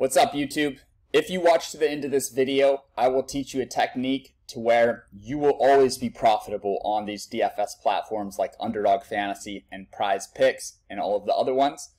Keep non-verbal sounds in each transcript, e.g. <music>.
What's up YouTube? If you watch to the end of this video, I will teach you a technique to where you will always be profitable on these DFS platforms like Underdog Fantasy and Prize Picks and all of the other ones.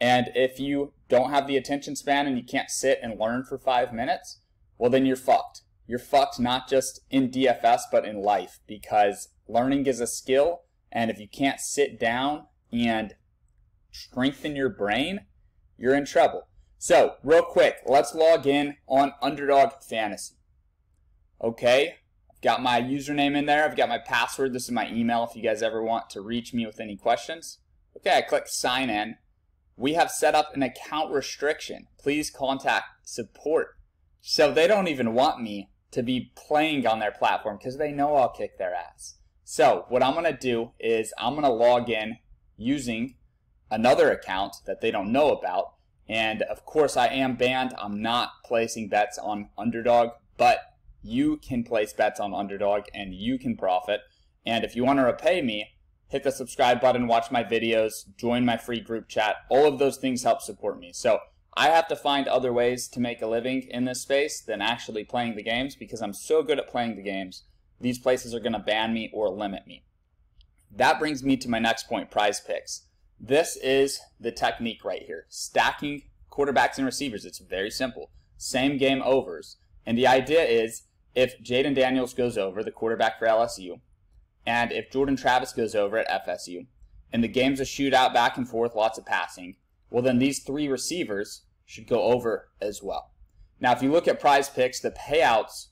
And if you don't have the attention span and you can't sit and learn for five minutes, well then you're fucked. You're fucked not just in DFS but in life because learning is a skill and if you can't sit down and strengthen your brain, you're in trouble. So, real quick, let's log in on Underdog Fantasy. Okay, I've got my username in there. I've got my password. This is my email if you guys ever want to reach me with any questions. Okay, I click sign in. We have set up an account restriction. Please contact support. So they don't even want me to be playing on their platform because they know I'll kick their ass. So what I'm going to do is I'm going to log in using another account that they don't know about and of course, I am banned. I'm not placing bets on underdog, but you can place bets on underdog and you can profit. And if you want to repay me, hit the subscribe button, watch my videos, join my free group chat. All of those things help support me. So I have to find other ways to make a living in this space than actually playing the games because I'm so good at playing the games. These places are going to ban me or limit me. That brings me to my next point, prize picks. This is the technique right here. Stacking quarterbacks and receivers. It's very simple. Same game overs. And the idea is if Jayden Daniels goes over, the quarterback for LSU, and if Jordan Travis goes over at FSU, and the game's a shootout back and forth, lots of passing, well, then these three receivers should go over as well. Now, if you look at prize picks, the payouts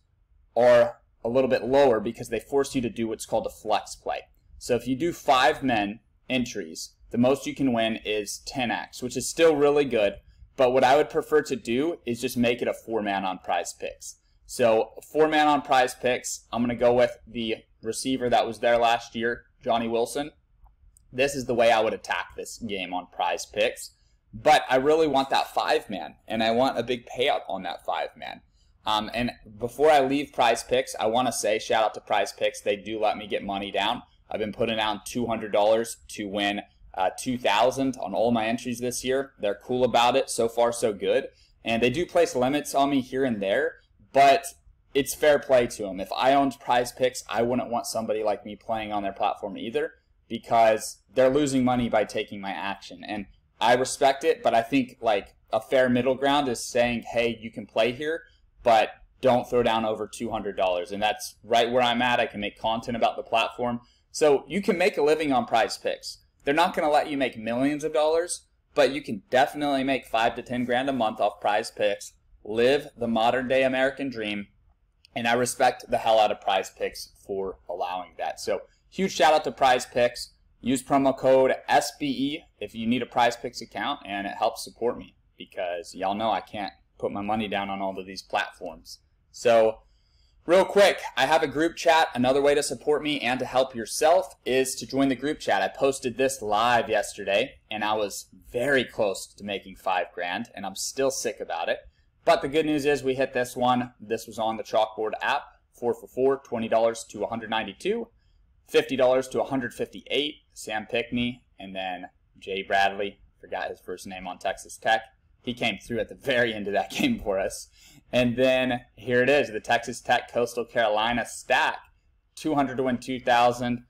are a little bit lower because they force you to do what's called a flex play. So if you do five men entries, the most you can win is 10x, which is still really good. But what I would prefer to do is just make it a four man on prize picks. So four man on prize picks, I'm going to go with the receiver that was there last year, Johnny Wilson. This is the way I would attack this game on prize picks. But I really want that five man, and I want a big payout on that five man. Um, and before I leave prize picks, I want to say shout out to prize picks. They do let me get money down. I've been putting down $200 to win uh, 2,000 on all my entries this year. They're cool about it. So far, so good. And they do place limits on me here and there, but it's fair play to them. If I owned prize picks, I wouldn't want somebody like me playing on their platform either because they're losing money by taking my action. And I respect it, but I think like a fair middle ground is saying, hey, you can play here, but don't throw down over $200. And that's right where I'm at. I can make content about the platform. So you can make a living on prize picks. They're not going to let you make millions of dollars, but you can definitely make five to 10 grand a month off prize picks, live the modern day American dream, and I respect the hell out of prize picks for allowing that. So huge shout out to prize picks. Use promo code SBE if you need a prize picks account and it helps support me because y'all know I can't put my money down on all of these platforms. So Real quick, I have a group chat. Another way to support me and to help yourself is to join the group chat. I posted this live yesterday and I was very close to making five grand and I'm still sick about it. But the good news is we hit this one. This was on the Chalkboard app. Four for four, $20 to 192, $50 to 158. Sam Pinckney and then Jay Bradley, forgot his first name on Texas Tech. He came through at the very end of that <laughs> game for us. And then here it is, the Texas Tech Coastal Carolina stack. 200 to win 2,000.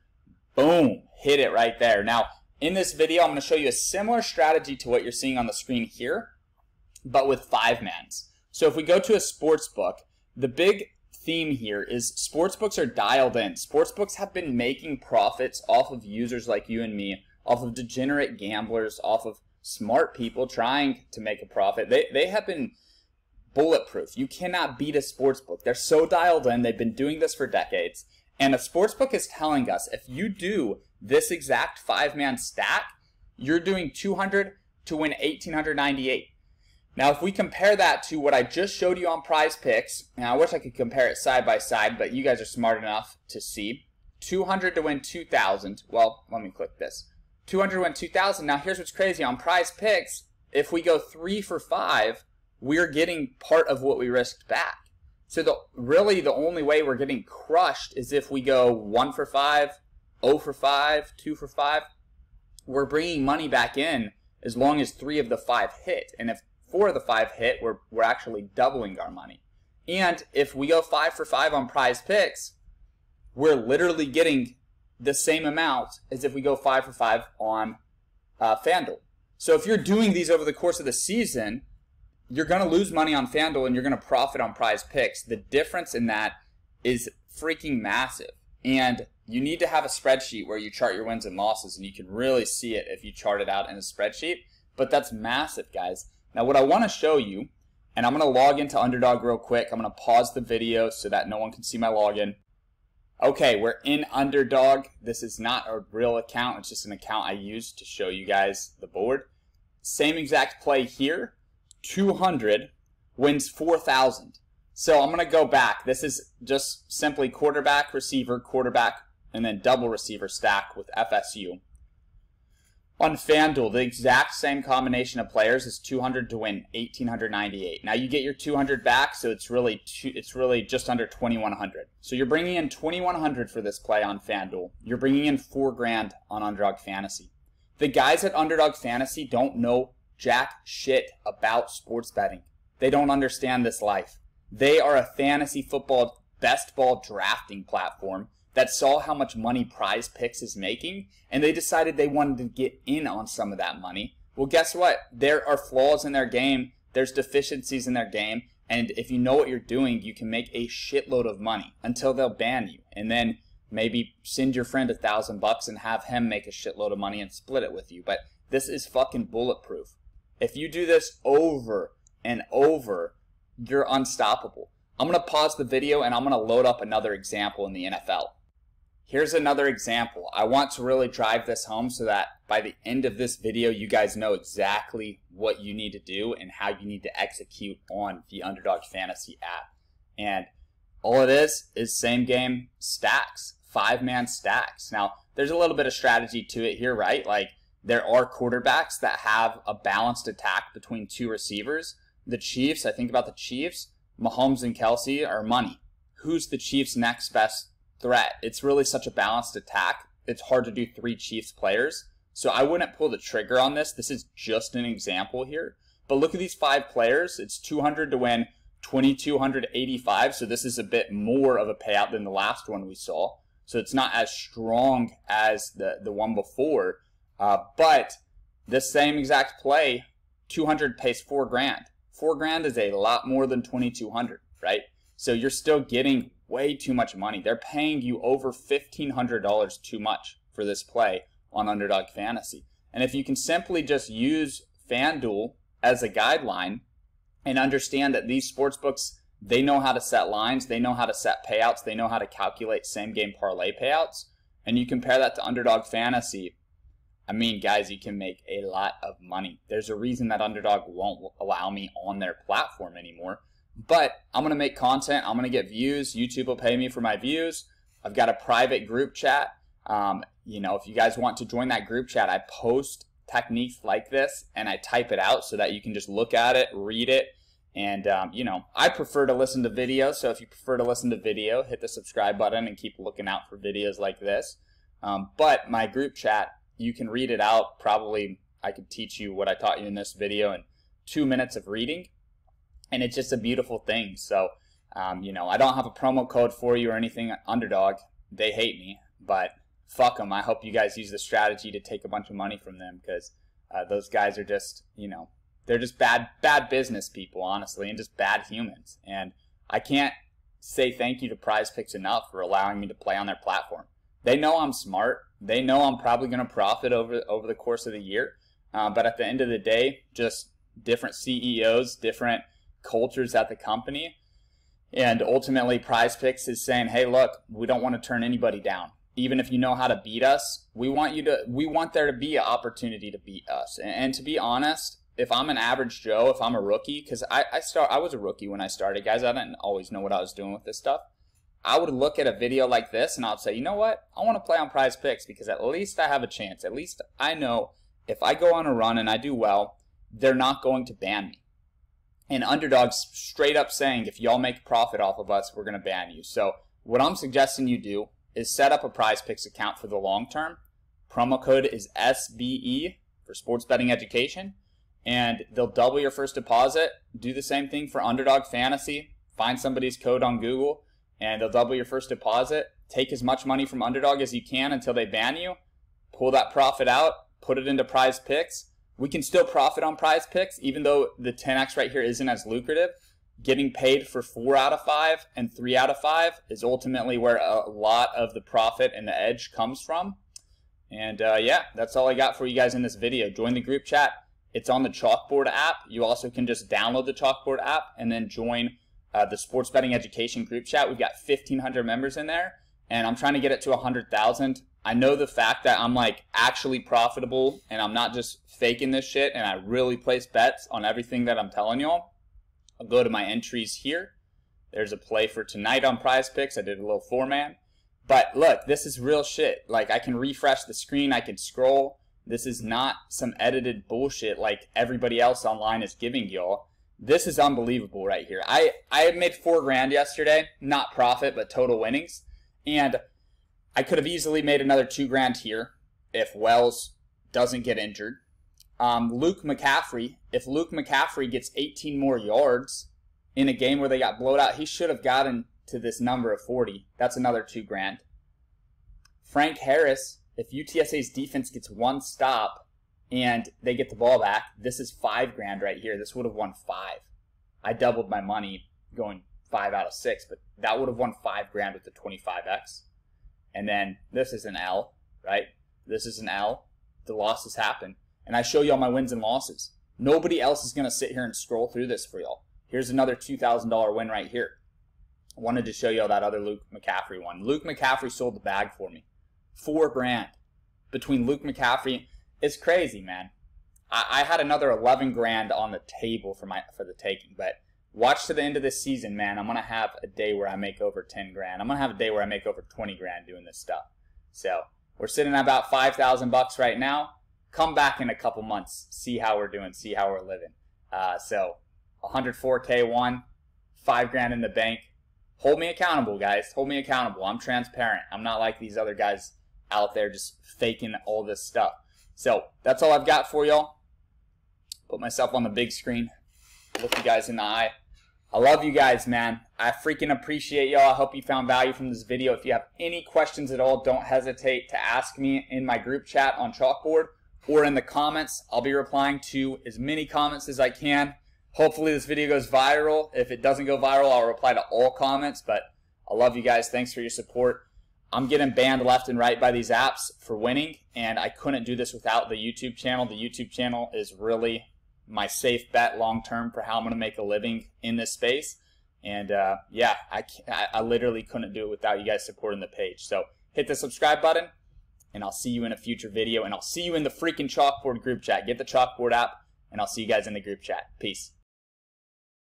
Boom, hit it right there. Now, in this video, I'm going to show you a similar strategy to what you're seeing on the screen here, but with five mans. So if we go to a sports book, the big theme here is sports books are dialed in. Sports books have been making profits off of users like you and me, off of degenerate gamblers, off of smart people trying to make a profit. They, they have been bulletproof. You cannot beat a sports book. They're so dialed in. They've been doing this for decades. And a sports book is telling us if you do this exact five man stack, you're doing 200 to win 1898. Now, if we compare that to what I just showed you on prize picks, and I wish I could compare it side by side, but you guys are smart enough to see 200 to win 2000. Well, let me click this. 200 went 2,000. Now here's what's crazy. On prize picks, if we go three for five, we're getting part of what we risked back. So the really the only way we're getting crushed is if we go one for five, oh for five, two for five. We're bringing money back in as long as three of the five hit. And if four of the five hit, we're, we're actually doubling our money. And if we go five for five on prize picks, we're literally getting the same amount as if we go five for five on uh, FanDuel. So if you're doing these over the course of the season, you're going to lose money on FanDuel and you're going to profit on prize picks. The difference in that is freaking massive. And you need to have a spreadsheet where you chart your wins and losses, and you can really see it if you chart it out in a spreadsheet. But that's massive, guys. Now, what I want to show you, and I'm going to log into Underdog real quick. I'm going to pause the video so that no one can see my login. Okay, we're in Underdog. This is not a real account. It's just an account I use to show you guys the board. Same exact play here. 200 wins 4,000. So I'm going to go back. This is just simply quarterback, receiver, quarterback, and then double receiver stack with FSU. On FanDuel, the exact same combination of players is 200 to win 1898. Now you get your 200 back, so it's really two, it's really just under 2100. So you're bringing in 2100 for this play on FanDuel. You're bringing in 4 grand on Underdog Fantasy. The guys at Underdog Fantasy don't know jack shit about sports betting. They don't understand this life. They are a fantasy football best ball drafting platform that saw how much money Prize Picks is making, and they decided they wanted to get in on some of that money. Well, guess what? There are flaws in their game. There's deficiencies in their game. And if you know what you're doing, you can make a shitload of money until they'll ban you. And then maybe send your friend a thousand bucks and have him make a shitload of money and split it with you. But this is fucking bulletproof. If you do this over and over, you're unstoppable. I'm going to pause the video and I'm going to load up another example in the NFL. Here's another example. I want to really drive this home so that by the end of this video, you guys know exactly what you need to do and how you need to execute on the Underdog Fantasy app. And all it is is same game stacks, five man stacks. Now, there's a little bit of strategy to it here, right? Like there are quarterbacks that have a balanced attack between two receivers. The Chiefs, I think about the Chiefs, Mahomes and Kelce are money. Who's the Chiefs' next best threat. It's really such a balanced attack. It's hard to do three Chiefs players. So I wouldn't pull the trigger on this. This is just an example here. But look at these five players. It's 200 to win, 2285. So this is a bit more of a payout than the last one we saw. So it's not as strong as the, the one before. Uh, but the same exact play, 200 pays four grand. Four grand is a lot more than 2200, right? So you're still getting way too much money. They're paying you over $1,500 too much for this play on Underdog Fantasy. And if you can simply just use FanDuel as a guideline and understand that these sports books, they know how to set lines, they know how to set payouts, they know how to calculate same game parlay payouts, and you compare that to Underdog Fantasy, I mean, guys, you can make a lot of money. There's a reason that Underdog won't allow me on their platform anymore but I'm going to make content. I'm going to get views. YouTube will pay me for my views. I've got a private group chat. Um, you know, if you guys want to join that group chat, I post techniques like this and I type it out so that you can just look at it, read it. And, um, you know, I prefer to listen to video. So if you prefer to listen to video, hit the subscribe button and keep looking out for videos like this. Um, but my group chat, you can read it out. Probably I could teach you what I taught you in this video in two minutes of reading and it's just a beautiful thing. So, um, you know, I don't have a promo code for you or anything. Underdog, they hate me, but fuck them. I hope you guys use the strategy to take a bunch of money from them because uh, those guys are just, you know, they're just bad, bad business people, honestly, and just bad humans. And I can't say thank you to Prize Picks enough for allowing me to play on their platform. They know I'm smart. They know I'm probably going to profit over over the course of the year. Uh, but at the end of the day, just different CEOs, different cultures at the company. And ultimately, Prize Picks is saying, hey, look, we don't want to turn anybody down. Even if you know how to beat us, we want you to. We want there to be an opportunity to beat us. And, and to be honest, if I'm an average Joe, if I'm a rookie, because I, I start, I was a rookie when I started, guys. I didn't always know what I was doing with this stuff. I would look at a video like this and I'd say, you know what? I want to play on Prize Picks because at least I have a chance. At least I know if I go on a run and I do well, they're not going to ban me and underdogs straight up saying if y'all make profit off of us we're going to ban you so what i'm suggesting you do is set up a prize picks account for the long term promo code is sbe for sports betting education and they'll double your first deposit. Do the same thing for Underdog Fantasy. Find somebody's code on Google, and they'll double your first deposit. Take as much money from Underdog as you can until they ban you. Pull that profit out, put it into prize picks. We can still profit on prize picks, even though the 10x right here isn't as lucrative. Getting paid for four out of five and three out of five is ultimately where a lot of the profit and the edge comes from. And uh, yeah, that's all I got for you guys in this video. Join the group chat. It's on the Chalkboard app. You also can just download the Chalkboard app and then join uh, the sports betting education group chat. We've got 1,500 members in there, and I'm trying to get it to 100,000. I know the fact that I'm like actually profitable and I'm not just faking this shit and I really place bets on everything that I'm telling y'all. I'll go to my entries here. There's a play for tonight on prize picks. I did a little four man. But look, this is real shit. Like I can refresh the screen, I can scroll. This is not some edited bullshit like everybody else online is giving y'all. This is unbelievable right here. I, I made four grand yesterday, not profit, but total winnings. And I could have easily made another two grand here if Wells doesn't get injured. Um, Luke McCaffrey, if Luke McCaffrey gets 18 more yards in a game where they got blowed out, he should have gotten to this number of 40. That's another two grand. Frank Harris, if UTSA's defense gets one stop and they get the ball back, this is five grand right here. This would have won five. I doubled my money going five out of six, but that would have won five grand with the 25x. And then this is an L, right? This is an L. The losses happen. And I show you all my wins and losses. Nobody else is going to sit here and scroll through this for y'all. Here's another $2,000 win right here. I wanted to show you all that other Luke McCaffrey one. Luke McCaffrey sold the bag for me. Four grand between Luke McCaffrey. It's crazy, man. I, I had another 11 grand on the table for my for the taking, but watch to the end of this season, man. I'm gonna have a day where I make over 10 grand. I'm gonna have a day where I make over 20 grand doing this stuff. So we're sitting at about 5,000 bucks right now. Come back in a couple months, see how we're doing, see how we're living. Uh, so 104k one, five grand in the bank. Hold me accountable, guys. Hold me accountable. I'm transparent. I'm not like these other guys out there just faking all this stuff. So that's all I've got for y'all. Put myself on the big screen. Look you guys in the eye. I love you guys, man. I freaking appreciate y'all. I hope you found value from this video. If you have any questions at all, don't hesitate to ask me in my group chat on Chalkboard or in the comments. I'll be replying to as many comments as I can. Hopefully this video goes viral. If it doesn't go viral, I'll reply to all comments, but I love you guys. Thanks for your support. I'm getting banned left and right by these apps for winning, and I couldn't do this without the YouTube channel. The YouTube channel is really my safe bet long term for how I'm going to make a living in this space. And uh, yeah, I, I literally couldn't do it without you guys supporting the page. So hit the subscribe button, and I'll see you in a future video. And I'll see you in the freaking Chalkboard group chat. Get the Chalkboard app, and I'll see you guys in the group chat. Peace.